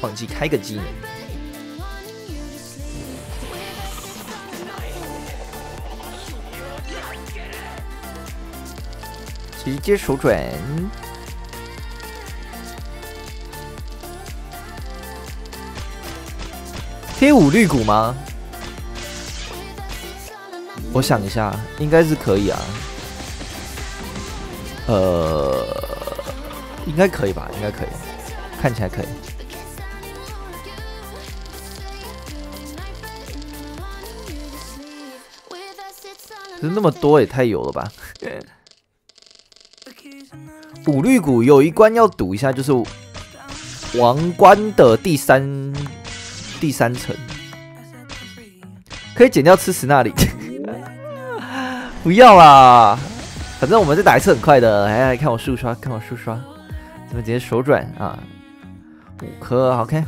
忘记开个技能。直接手转，贴五绿谷吗？我想一下，应该是可以啊。呃，应该可以吧？应该可以，看起来可以。可是那么多也太油了吧！五绿谷有一关要赌一下，就是王冠的第三第三层，可以剪掉吃屎那里。不要啦，反正我们这打一次很快的。来来看我速刷，看我速刷，怎么直接手转啊，五颗好看。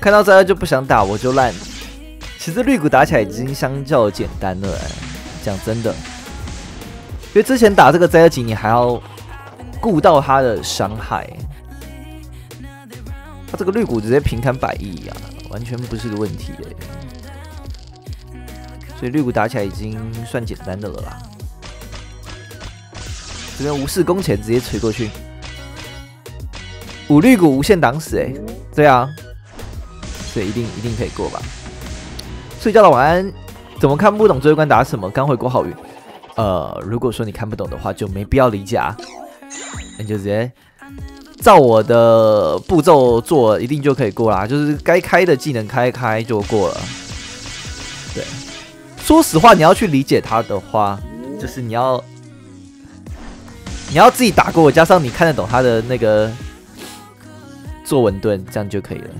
看到这个就不想打，我就烂。其实绿谷打起来已经相较简单了，讲真的，因为之前打这个灾厄级，你还要顾到他的伤害。他这个绿谷直接平砍百亿啊，完全不是个问题哎。所以绿谷打起来已经算简单的了啦。这边无视攻前直接锤过去，五绿谷无限挡死哎，对啊。所以一定一定可以过吧？睡觉了，晚安。怎么看不懂这一关打什么？刚回国好运。呃，如果说你看不懂的话，就没必要理解啊。你就直接照我的步骤做，一定就可以过啦。就是该开的技能开开就过了。对，说实话，你要去理解它的话，就是你要你要自己打过，加上你看得懂它的那个做稳盾，这样就可以了。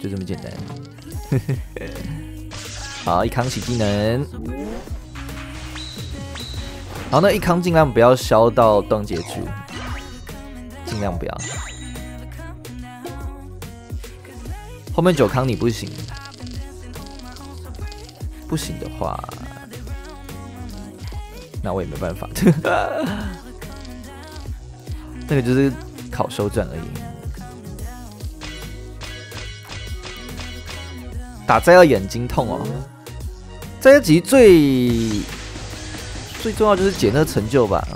就这么简单。好，一康起技能。好，那一康尽量不要消到断结柱，尽量不要。后面九康你不行，不行的话，那我也没办法。那个就是考收转而已。打灾要眼睛痛哦，灾级最最重要就是捡那个成就吧，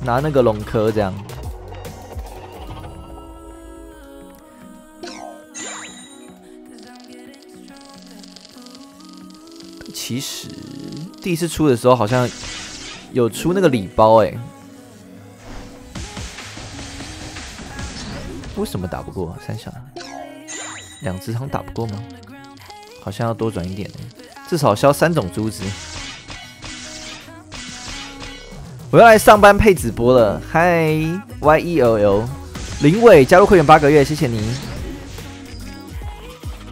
拿那个龙科这样。其实第一次出的时候好像有出那个礼包哎，为什么打不过三小？两只汤打不过吗？好像要多转一点至少消三种珠子。我要来上班配直播了，嗨，Y E L L，林伟加入会员八个月，谢谢你。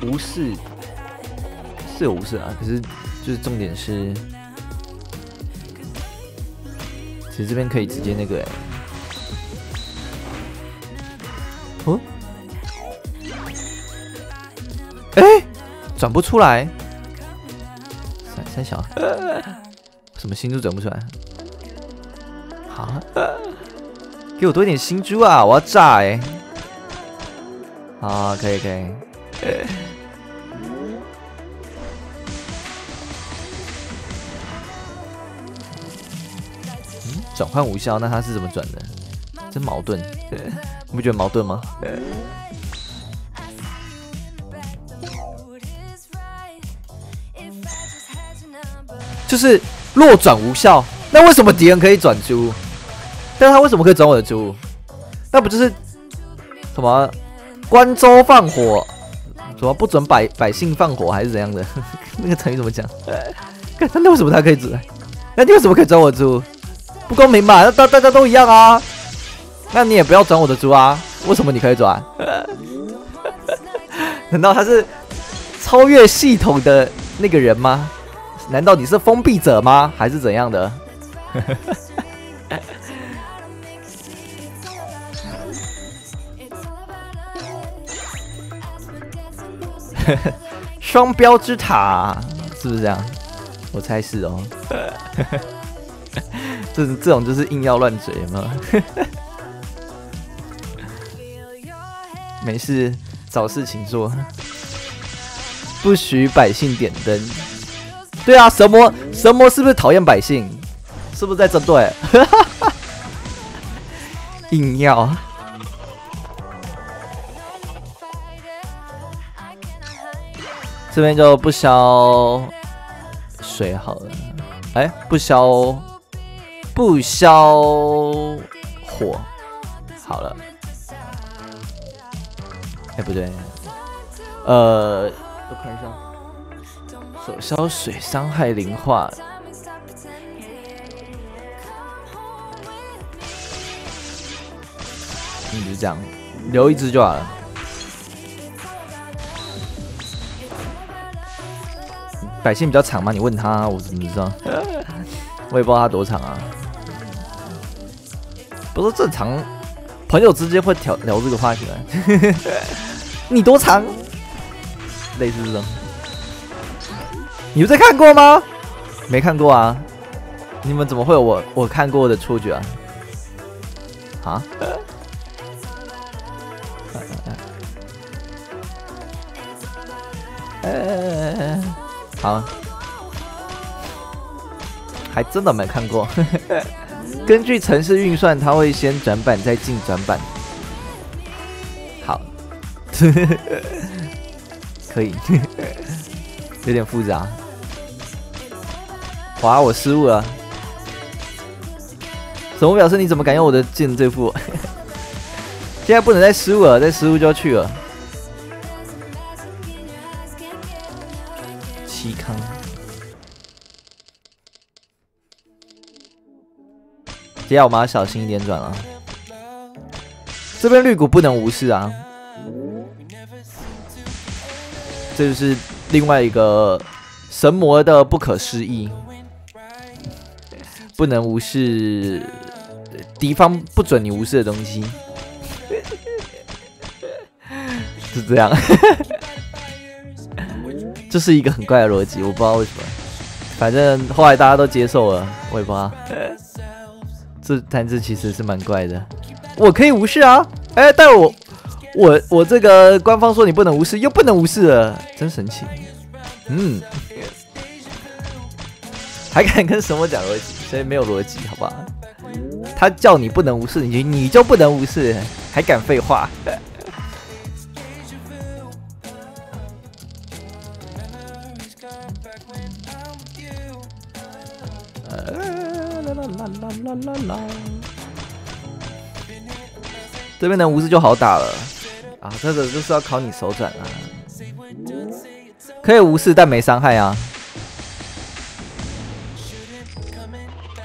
无视是有无视啊，可是就是重点是，其实这边可以直接那个，哦，哎。转不出来，三三小，什么星珠转不出来？好，给我多一点星珠啊！我要炸哎！好，可以可以。嗯，转换无效，那他是怎么转的？真矛盾，你不觉得矛盾吗？就是落转无效，那为什么敌人可以转猪？但他为什么可以转我的猪？那不就是什么关州放火，什么不准百百姓放火还是怎样的？那个成语怎么讲？那为什么他可以转？那你为什么可以转我的猪？不公平吧？那大大家都一样啊？那你也不要转我的猪啊？为什么你可以转？难道他是超越系统的那个人吗？难道你是封闭者吗？还是怎样的？双标之塔是不是这样？我猜是哦。这这种就是硬要乱嘴吗？没事，找事情做。不许百姓点灯。对啊，神魔神魔是不是讨厌百姓？是不是在针对？硬要。这边就不消水好了。哎，不消不消火好了。哎，不对，呃。我看一下，手消水伤害零化，你，就这样，留一只就好了。百姓比较长吗？你问他，我怎么知道？我也不知道他多长啊。不是正常朋友之间会聊聊这个话题吗。你多长？类似这种，你们在看过吗？没看过啊！你们怎么会有我我看过的错觉啊？啊？好，还真的没看过。根据城市运算，它会先转板再进转板。好。可以，有点复杂。哇，我失误了。怎么表示？你怎么敢用我的剑对付？现在不能再失误了，再失误就要去了。七康，接下来我们要小心一点转了。这边绿谷不能无视啊。这就是另外一个神魔的不可思议，不能无视敌方不准你无视的东西，是这样，这是一个很怪的逻辑，我不知道为什么，反正后来大家都接受了，我也不知道，这但这其实是蛮怪的，我可以无视啊，哎，但我。我我这个官方说你不能无视，又不能无视了，真神奇。嗯，还敢跟什么讲逻辑？所以没有逻辑，好吧？他叫你不能无视，你你就不能无视，还敢废话？这边能无视就好打了。啊，这个就是要考你手转啊，可以无视但没伤害啊。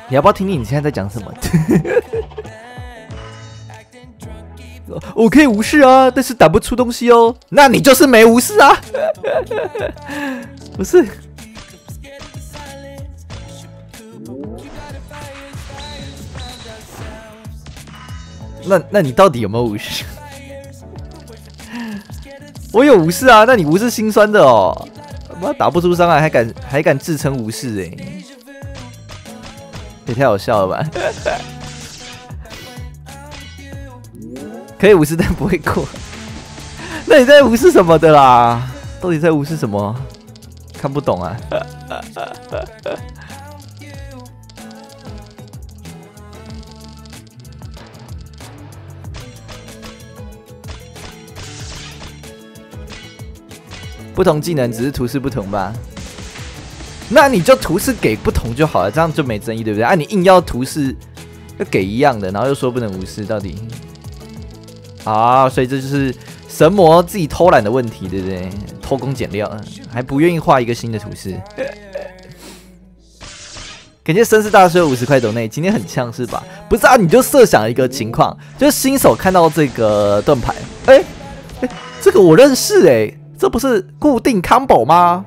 你要不要听听你现在在讲什么？我 可以无视啊，但是打不出东西哦。那你就是没无视啊？不是？那那你到底有没有无视？我有无视啊，那你无视心酸的哦，妈打不出伤害还敢还敢自称无视哎，也太好笑了吧！可以无视但不会过，那你在无视什么的啦？到底在无视什么？看不懂啊！不同技能只是图示不同吧？那你就图示给不同就好了，这样就没争议，对不对？啊，你硬要图示要给一样的，然后又说不能无视，到底？啊，所以这就是神魔自己偷懒的问题，对不对？偷工减料，还不愿意画一个新的图示。感谢绅士大师五十块斗内，今天很呛是吧？不是啊，你就设想一个情况，就是新手看到这个盾牌，哎哎，这个我认识哎。这不是固定 combo 吗？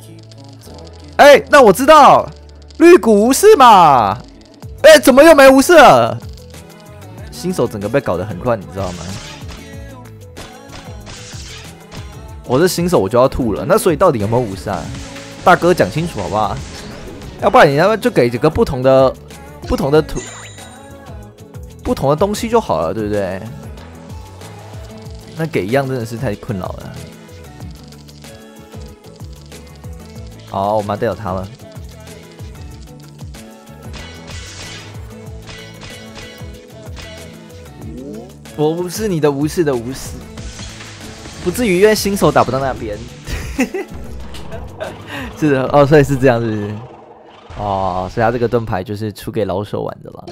哎，那我知道绿谷无视嘛。哎，怎么又没无视？新手整个被搞得很乱，你知道吗？我是新手，我就要吐了。那所以到底有没有无视啊？大哥讲清楚好不好？要不然你要不就给几个不同的、不同的图、不同的东西就好了，对不对？那给一样真的是太困扰了。好，我们带有他了。我无视你的无视的无视，不至于因为新手打不到那边。是的，哦，所以是这样，子？哦，所以他这个盾牌就是出给老手玩的啦。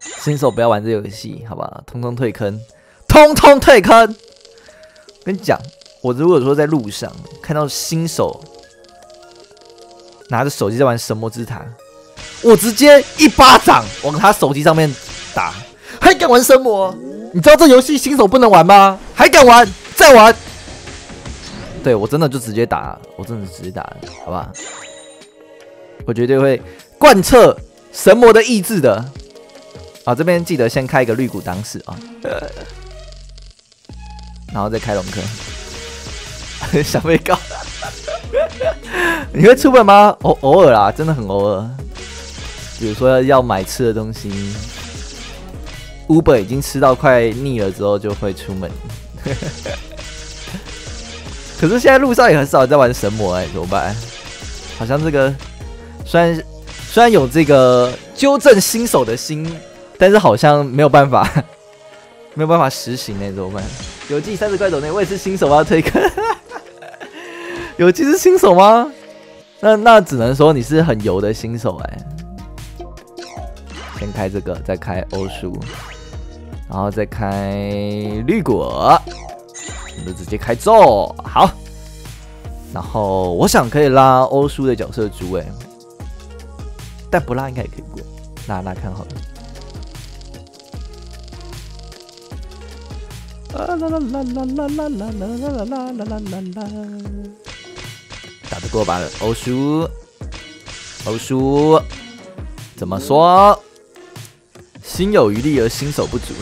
新手不要玩这游戏，好吧？通通退坑，通通退坑。跟你讲，我如果说在路上看到新手拿着手机在玩神魔之塔，我直接一巴掌往他手机上面打，还敢玩神魔？你知道这游戏新手不能玩吗？还敢玩？再玩！对我真的就直接打，我真的直接打，好吧？我绝对会贯彻神魔的意志的。啊，这边记得先开一个绿谷当时啊，然后再开龙坑，想被告？你会出门吗？偶偶尔啦，真的很偶尔。比如说要买吃的东西。Uber 已经吃到快腻了之后就会出门，可是现在路上也很少在玩神魔哎，怎么办？好像这个虽然虽然有这个纠正新手的心，但是好像没有办法 没有办法实行哎，怎么办？有记三十块走内，我也是新手要推坑，有记是新手吗？那那只能说你是很油的新手哎。先开这个，再开欧叔。然后再开绿果，我们直接开咒好。然后我想可以拉欧叔的角色猪哎，但不拉应该也可以过，拉拉看好了。啦啦啦啦啦啦啦啦啦啦啦啦啦！打得过吧，欧叔？欧叔怎么说？心有余力而心手不足，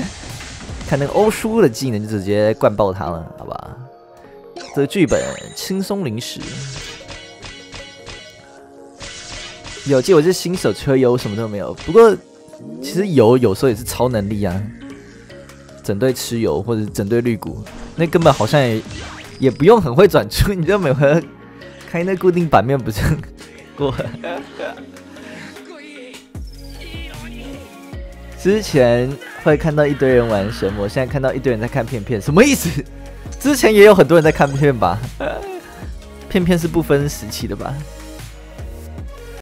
看那个欧叔的技能就直接灌爆他了，好吧？这个剧本轻松零食。有记我是新手吹油什么都没有，不过其实油有时候也是超能力啊，整队吃油或者整队绿谷，那根本好像也也不用很会转出，你就每回开那固定版面不是过？之前会看到一堆人玩神魔，现在看到一堆人在看片片，什么意思？之前也有很多人在看片吧？片片是不分时期的吧？